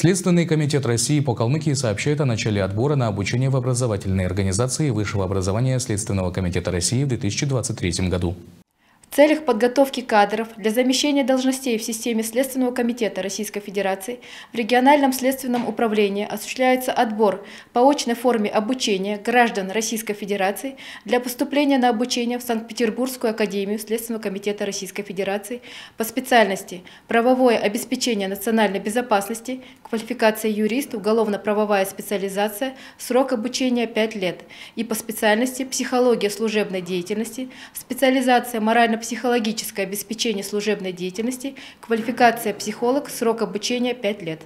Следственный комитет России по Калмыкии сообщает о начале отбора на обучение в образовательной организации высшего образования Следственного комитета России в 2023 году. Целях подготовки кадров для замещения должностей в системе Следственного комитета Российской Федерации в региональном следственном управлении осуществляется отбор по очной форме обучения граждан Российской Федерации для поступления на обучение в Санкт-Петербургскую академию Следственного комитета Российской Федерации по специальности «Правовое обеспечение национальной безопасности», квалификация юрист, уголовно-правовая специализация, срок обучения 5 лет и по специальности «Психология служебной деятельности», специализация морально психологическое обеспечение служебной деятельности, квалификация психолог, срок обучения 5 лет.